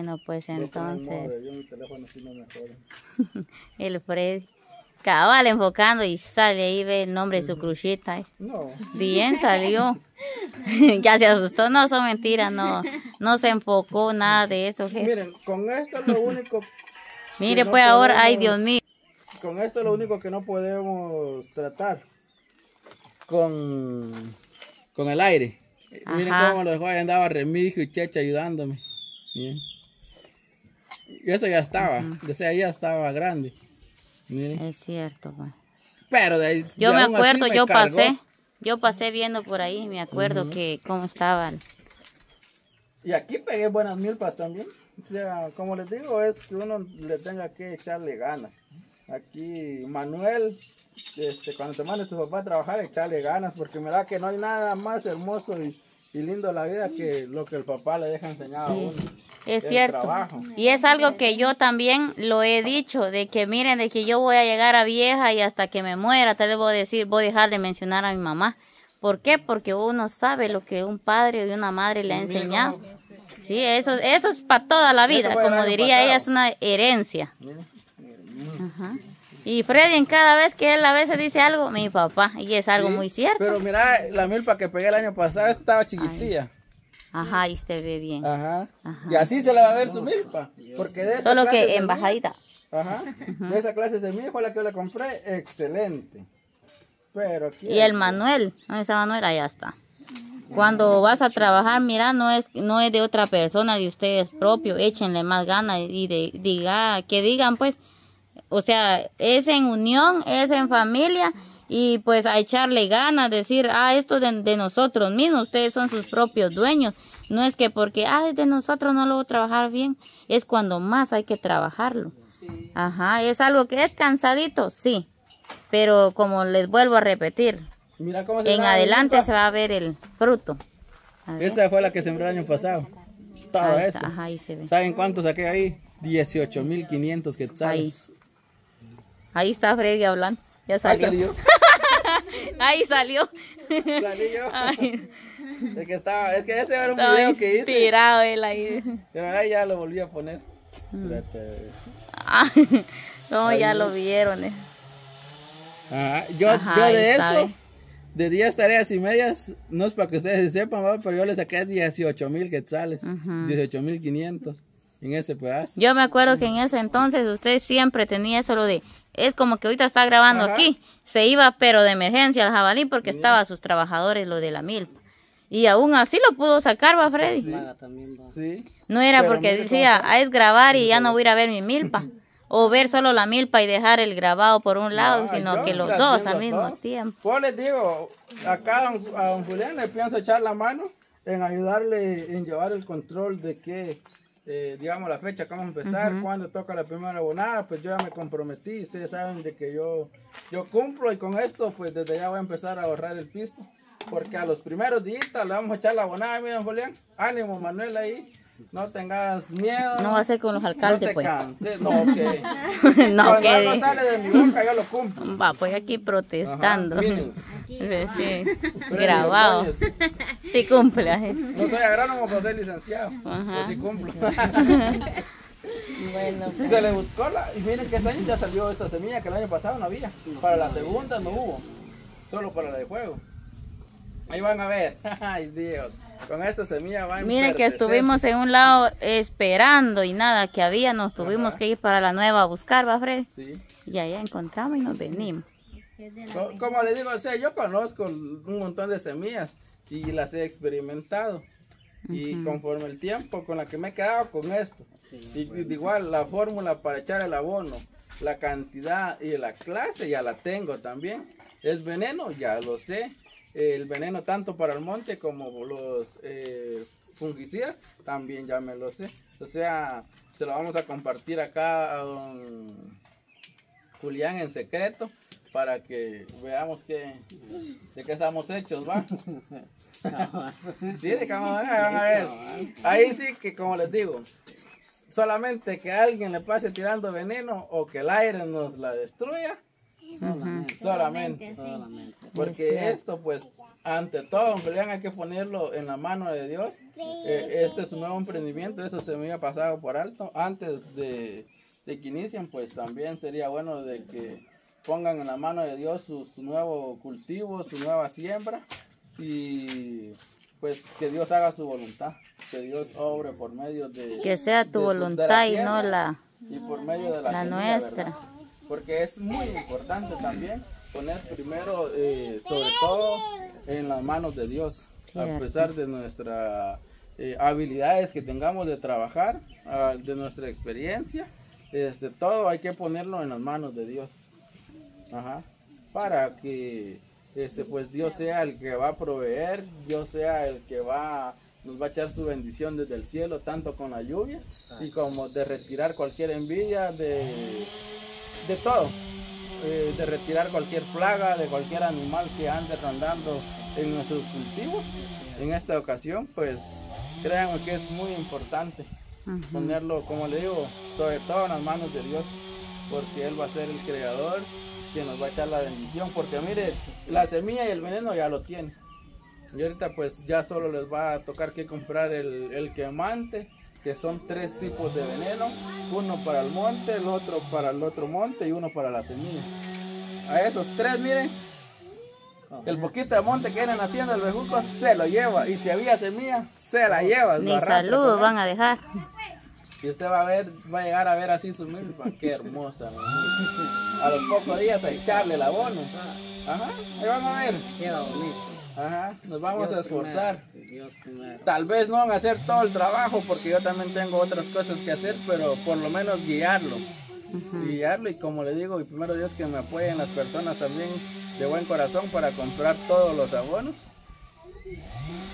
Bueno, pues entonces, el Freddy. Cabal enfocando y sale ahí, ve el nombre de su crucita. eh. No. Bien salió. ya se asustó. No, son mentiras, no. No se enfocó nada de eso, jefe. Miren, con esto lo único, Mire, no pues ahora, ay Dios mío. con esto lo único que no podemos tratar con, con el aire. Miren cómo lo dejó ahí, andaba Remigio y Checha ayudándome. Bien. Y eso ya estaba, o sea, ya estaba grande. Miren. Es cierto, pues. Pero de ahí, Yo y me acuerdo, me yo cargó. pasé, yo pasé viendo por ahí, me acuerdo que cómo estaban. Y aquí pegué buenas milpas también. O sea, como les digo, es que uno le tenga que echarle ganas. Aquí Manuel, este, cuando te mande tu papá a trabajar, echarle ganas, porque mira que no hay nada más hermoso y, y lindo la vida que lo que el papá le deja enseñar a uno. Es cierto. trabajo. Y es algo que yo también lo he dicho, de que miren, de que yo voy a llegar a vieja y hasta que me muera, tal vez voy a decir, voy a dejar de mencionar a mi mamá. ¿Por qué? Porque uno sabe lo que un padre y una madre le ha enseñado. Sí, eso, eso es para toda la vida, como diría ella, es una herencia. Ajá. Y Freddy en cada vez que él a veces dice algo, mi papá, y es algo sí, muy cierto. Pero mira, la milpa que pegué el año pasado esta estaba chiquitilla. Ajá, y se ve bien. Ajá. Ajá. Y así se le va a ver su milpa. Porque de esta Solo clase que de en bajadita. Ajá. De esa clase de semilla fue la que yo le compré. Excelente. Pero aquí. Y el Manuel, ¿dónde está Manuel? Allá está. Cuando vas a trabajar, mira, no es no es de otra persona, de ustedes propios, échenle más ganas y de, diga, que digan pues, o sea, es en unión, es en familia y pues a echarle ganas, decir, ah, esto de, de nosotros mismos, ustedes son sus propios dueños. No es que porque, ah, es de nosotros no lo voy a trabajar bien, es cuando más hay que trabajarlo. Ajá, es algo que es cansadito, sí, pero como les vuelvo a repetir, Mira cómo se en adelante se va a ver el fruto. Ver, Esa fue la que sembré el año pasado. Todo ahí eso. ajá, ahí se ve. ¿Saben cuánto saqué ahí? 18.500 Ahí. quetzales. Ahí está Freddy hablando. Ya Ahí salió. salió. Ahí salió. Salí yo. Ay, Es que estaba, es que ese era un estaba video que hice. inspirado él ahí. Pero ahí ya lo volví a poner. Mm. Ah, no, ya lo vieron. eh. Ajá. Yo, Ajá, yo ahí de ve. de 10 tareas y medias, no es para que ustedes sepan, pero yo le saqué 18 mil quetzales, Ujú. 18 mil 500 en ese pedazo. Yo me acuerdo que en ese entonces usted siempre tenía eso lo de, es como que ahorita está grabando Ajá. aquí, se iba pero de emergencia al jabalí porque estaba sus trabajadores lo de la milpa. Y aún así lo pudo sacar, va Freddy. Sí. No era Pero porque decía, ah, es grabar y ya no voy a ir a ver mi milpa. O ver solo la milpa y dejar el grabado por un lado, No, sino que los dos al mismo todo. tiempo. Pues les digo, acá a don, a don Julián le pienso echar la mano en ayudarle en llevar el control de que, eh, digamos, la fecha que vamos a empezar, cuando toca la primera abonada, pues yo ya me comprometí, ustedes saben de que yo, yo cumplo y con esto, pues desde ya voy a empezar a ahorrar el pisto, porque a los primeros días le vamos a echar la abonada, mira, don Julián, ánimo Manuel ahí, no tengas miedo. No va a ser con los no alcaldes, te pues. canses, no, que no, cuando que di- sale de mi boca yo lo cumplo. Va, pues aquí protestando. Ajá, miren. Sí, Freddy grabado. Sí cumple. eh. No soy agrónomo, pero soy licenciado. Ajá. Sí cumplo. Bueno, Se le buscó la. Y miren que este año ya salió esta semilla que el año pasado no había. Para la segunda no hubo. Solo para la de juego. Ahí van a ver. Ay, Dios. Con esta semilla va a Miren que estuvimos en un lado esperando y nada que había, nos tuvimos Ajá. que ir para la nueva a buscar, ¿va, Fred? Sí. Y allá encontramos y nos venimos. Co- Como le digo, o sea, yo conozco un montón de semillas y las he experimentado. Y conforme el tiempo con la que me he quedado con esto. Y, y de igual la fórmula para echar el abono, la cantidad y la clase ya la tengo también. El veneno ya lo sé. El veneno tanto para el monte como los eh, fungicidas también ya me lo sé. O sea, se lo vamos a compartir acá a don Julián en secreto para que veamos que, de qué estamos hechos, ¿va? sí, de ver. Ahí sí que, como les digo, solamente que alguien le pase tirando veneno o que el aire nos la destruya, solamente. Porque esto, pues, ante todo, Julián, hay que ponerlo en la mano de Dios. Eh, este es un nuevo emprendimiento, eso se me había pasado por alto. Antes de, de que inicien, pues también sería bueno de que pongan en la mano de Dios su, su nuevo cultivo, su nueva siembra y pues que Dios haga su voluntad, que Dios obre por medio de... Que sea tu voluntad y no la, y por medio de la, la semilla, nuestra. ¿verdad? Porque es muy importante también poner primero, eh, sobre todo, en las manos de Dios, a pesar de nuestras habilidades que tengamos de trabajar, ah, de nuestra experiencia, este, todo hay que ponerlo en las manos de Dios. Ajá. Para que este pues Dios sea el que va a proveer, Dios sea el que va nos va a echar su bendición desde el cielo, tanto con la lluvia y como de retirar cualquier envidia de, de todo, eh, de retirar cualquier plaga, de cualquier animal que ande rondando en nuestros cultivos. En esta ocasión, pues créanme que es muy importante ponerlo, como le digo, sobre todo en las manos de Dios, porque Él va a ser el creador, que nos va a echar la bendición, porque mire, la semilla y el veneno ya lo tiene. Y ahorita pues ya solo les va a tocar que comprar el, el quemante, que son tres tipos de veneno, uno para el monte, el otro para el otro monte y uno para la semilla. A esos tres, miren, el poquito de monte que vienen haciendo el bejuco se lo lleva, y si había semilla, se la lleva. Ni saludos van a dejar. Y usted va a ver, va a llegar a ver así su milpa. Qué hermosa. A los pocos días a echarle el abono. Ajá, ahí van a ver. Queda bonito. Ajá, nos vamos Dios a esforzar. primero, primero. Tal vez no van a hacer todo el trabajo porque yo también tengo otras cosas que hacer, pero por lo menos guiarlo. Guiarlo y como le digo, y primero Dios que me apoyen las personas también de buen corazón para comprar todos los abonos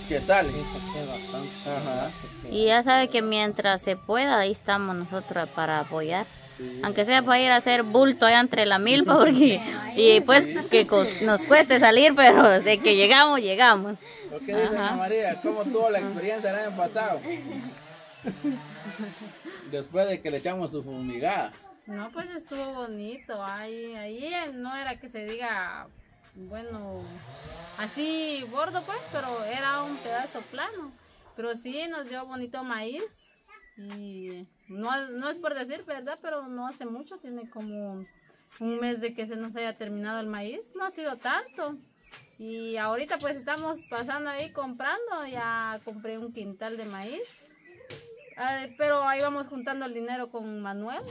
que. Sí, bastante. Ajá. Que- Y ya sabe que mientras se pueda, ahí estamos nosotros para apoyar. Sí. Aunque sea para ir a hacer bulto allá entre la milpa, porque y pues que nos cueste salir, pero de que llegamos, llegamos. ¿Lo que dice Ana María? ¿Cómo tuvo la experiencia el año pasado? Después de que le echamos su fumigada. No, pues estuvo bonito. Ahí, ahí no era que se diga, bueno, así gordo, pues, pero era un pedazo plano. Pero sí nos dio bonito maíz. Y no, no es por decir, ¿verdad? Pero no hace mucho, tiene como un mes de que se nos haya terminado el maíz. No ha sido tanto. Y ahorita pues estamos pasando ahí comprando. Ya compré un quintal de maíz. Ah, pero ahí vamos juntando el dinero con Manuel,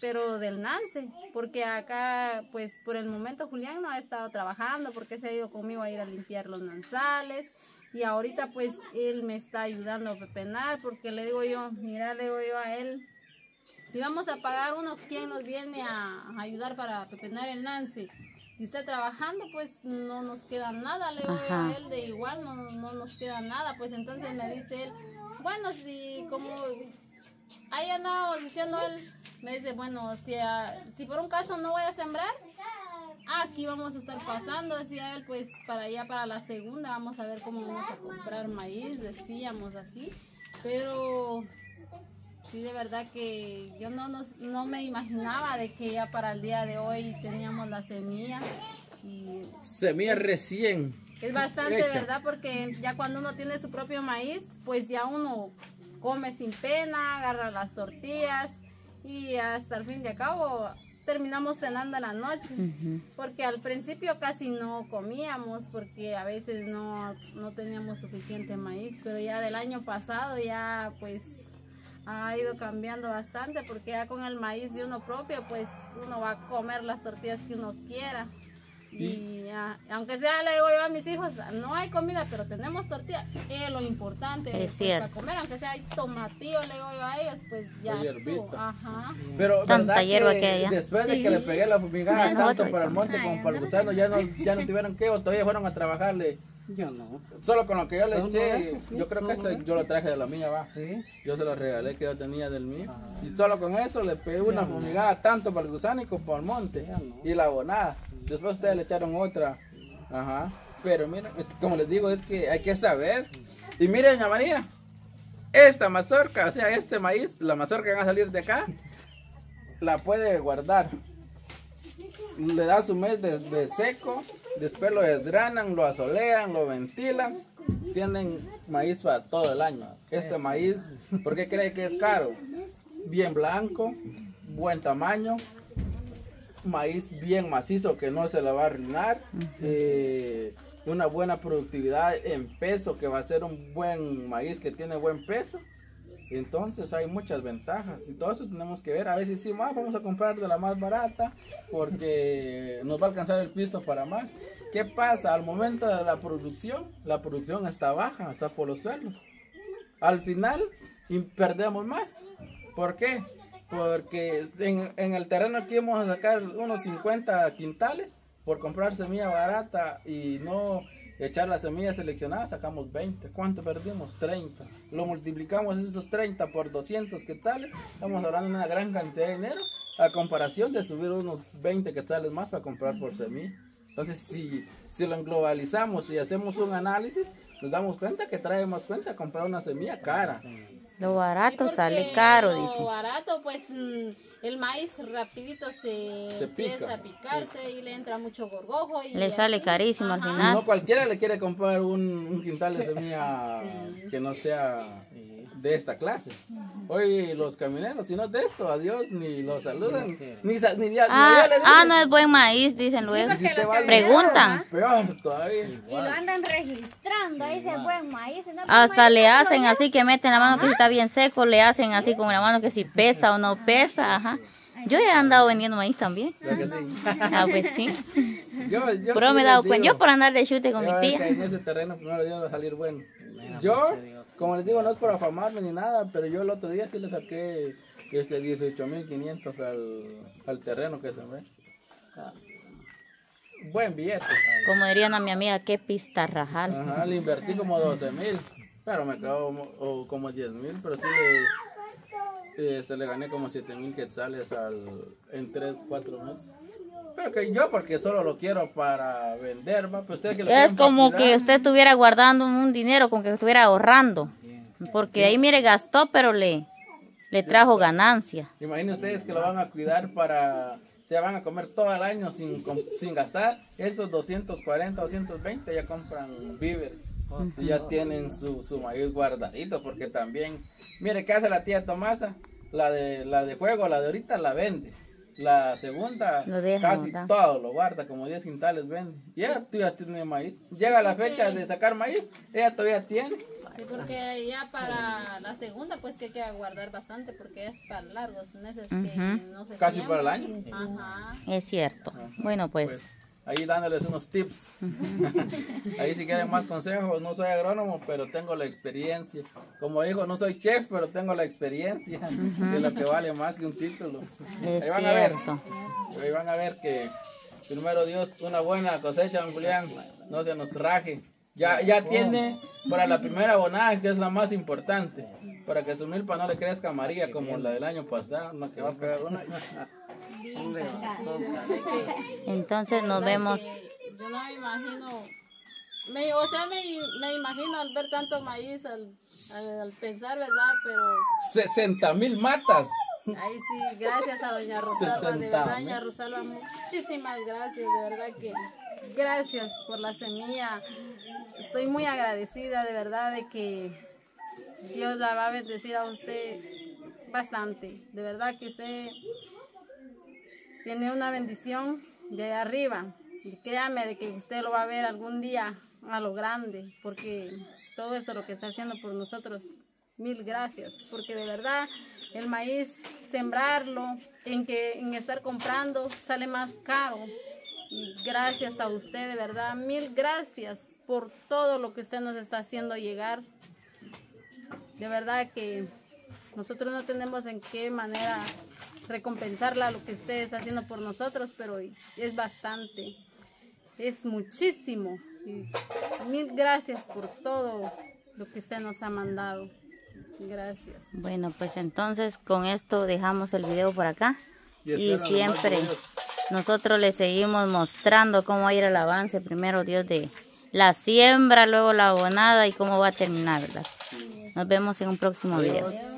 pero del Nance, porque acá, pues por el momento Julián no ha estado trabajando porque se ha ido conmigo a ir a limpiar los nanzales y ahorita pues él me está ayudando a pepenar porque le digo yo, mira, le digo yo a él, si vamos a pagar uno, ¿quién nos viene a ayudar para pepenar el Nance? Y usted trabajando, pues no nos queda nada, le digo yo a él, de igual no, no nos queda nada, pues entonces me dice él, bueno, si como ahí andábamos diciendo él, me dice, bueno, si, a- si por un caso no voy a sembrar, aquí vamos a estar pasando, decía él, pues para allá, para la segunda, vamos a ver cómo vamos a comprar maíz, decíamos así, pero sí, de verdad que yo no, nos, no me imaginaba de que ya para el día de hoy teníamos la semilla y Semilla recién. es bastante, Hecha. ¿verdad? Porque ya cuando uno tiene su propio maíz, pues ya uno come sin pena, agarra las tortillas y hasta el fin de cabo terminamos cenando en la noche. Porque al principio casi no comíamos porque a veces no, no teníamos suficiente maíz, pero ya del año pasado ya pues ha ido cambiando bastante porque ya con el maíz de uno propio pues uno va a comer las tortillas que uno quiera. Y ya, aunque sea le digo yo a mis hijos, no hay comida, pero tenemos tortilla, es lo importante Es pues, cierto. para comer, aunque sea hay tomatillo, le digo yo a ellos, pues ya estuvo. Ajá. Pero Tanta ¿verdad hierba que que hay después de Sí. que le pegué la fumigada tanto para el monte como para el gusano, ya no, ya no tuvieron que o todavía fueron a trabajarle. Yo no. Solo con lo que yo le eché, eso, sí, yo creo que eso yo lo traje de la mía, va. Sí. Yo se lo regalé que yo tenía del mío. Ah. Y solo con eso le pegué una fumigada tanto para el gusano y como para el monte. No. Y la abonada. Después ustedes le echaron otra. Ajá. Pero miren, como les digo, es que hay que saber. Y miren, doña María, esta mazorca, o sea, este maíz, la mazorca que va a salir de acá, la puede guardar. Le da su mes de, de seco después lo desgranan, lo asolean, lo ventilan, tienen maíz para todo el año. Este maíz, ¿por qué cree que es caro? Bien blanco, buen tamaño, maíz bien macizo que no se le va a arruinar, eh, una buena productividad en peso que va a ser un buen maíz que tiene buen peso. Entonces hay muchas ventajas y todo eso tenemos que ver. A veces sí, "Ah, vamos a comprar de la más barata porque nos va a alcanzar el pisto para más. ¿Qué pasa? Al momento de la producción, la producción está baja, está por los suelos. Al final perdemos más. ¿Por qué? Porque en, en el terreno aquí vamos a sacar unos 50 quintales por comprar semilla barata y no echar las semillas seleccionadas, sacamos 20. ¿Cuánto perdimos? 30. Lo multiplicamos esos 30 por 200 quetzales, estamos hablando de una gran cantidad de dinero a comparación de subir unos 20 quetzales más para comprar por semilla. Entonces, si, si lo globalizamos y hacemos un análisis, nos damos cuenta que trae más cuenta comprar una semilla cara. Lo Sí, barato porque sale caro, lo dice. barato, pues mm, el maíz rapidito se, Se empieza a picarse y le entra mucho gorgojo. Y Le sale así. carísimo al final. No cualquiera le quiere comprar un, un quintal de semilla Sí. que no sea de esta clase. Hoy los camioneros, si no es de esto, adiós, ni los saludan, ni, sa- ni, Ah, ah, no es buen maíz, dicen luego. Si Preguntan. Peor todavía. Y lo andan registrando, ahí dice buen maíz. ¿no? Hasta Maíz, le hacen así que meten la mano que si está bien seco, le hacen así con la mano que si pesa o no pesa, ajá. Yo he andado vendiendo maíz también. ¿Verdad que sí? Ah, pues sí. Yo, yo Pero sí me he dado cuenta, yo por andar de chute con yo mi tía. en ese terreno primero Dios va a salir bueno. Yo, como les digo, no es por afamarme ni nada, pero yo el otro día sí le saqué este 18.500 al, al terreno que sembré. Buen billete. Como dirían a mi amiga, qué pistarrajal. Ajá, le invertí como 12 mil, pero me quedó o como 10 mil, pero sí le, este, le gané como 7 mil quetzales al, en 3, 4 meses. Pero que yo, porque solo lo quiero para vender, ¿va? Pues ustedes que lo Es como que usted estuviera guardando un dinero, como que estuviera ahorrando. Porque ahí, mire, gastó, pero le, le trajo ganancia. Imaginen ustedes que lo van a cuidar para, se van a comer todo el año sin, sin gastar. Esos 240, 220 ya compran víveres. Y ya tienen su, su maíz guardadito, porque también, mire, ¿qué hace la tía Tomasa? La de, la de juego, la de ahorita la vende. La segunda, Lo deja casi todo lo guarda, como 10 quintales vende. Y ella todavía tiene maíz. Llega la fecha de sacar maíz, ella todavía tiene. Sí, porque ya para la segunda, pues que hay que guardar bastante, porque es para largos meses que Ujú. no se Casi para el año. Ajá. Es cierto. Bueno, pues, Pues ahí dándoles unos tips. ahí si quieren más consejos, no soy agrónomo, pero tengo la experiencia. Como dijo, no soy chef, pero tengo la experiencia de lo que vale más que un título. es ahí van a ver, cierto. ahí van a ver que primero Dios, una buena cosecha, don Julián, no se nos raje. Ya, ya tiene para la primera abonada, que es la más importante, para que su milpa no le crezca amarilla como la del año pasado, no que va a pegar una. Entonces nos vemos. Yo no me imagino, me, o sea, me, me imagino al ver tanto maíz, al, al, al pensar, ¿verdad? Pero 60 mil matas. ahí sí, gracias a doña Rosalba, de 60 verdad, doña Rosalba, muchísimas gracias, de verdad que gracias por la semilla. Estoy muy agradecida, de verdad, de que Dios la va a bendecir a usted bastante. De verdad que usted tiene una bendición de arriba. Y créame de que usted lo va a ver algún día a lo grande, porque todo eso lo que está haciendo por nosotros, mil gracias, porque de verdad el maíz, sembrarlo, en que en estar comprando sale más caro. Y gracias a usted, de verdad, mil gracias por todo lo que usted nos está haciendo llegar. De verdad que nosotros no tenemos en qué manera recompensarla lo que usted está haciendo por nosotros, pero es bastante, es muchísimo. Y mil gracias por todo lo que usted nos ha mandado. Gracias. Bueno, pues entonces con esto dejamos el video por acá. Y siempre nosotros le seguimos mostrando cómo va a ir el avance. Primero Dios de la siembra, luego la abonada y cómo va a terminar, ¿verdad? Nos vemos en un próximo video.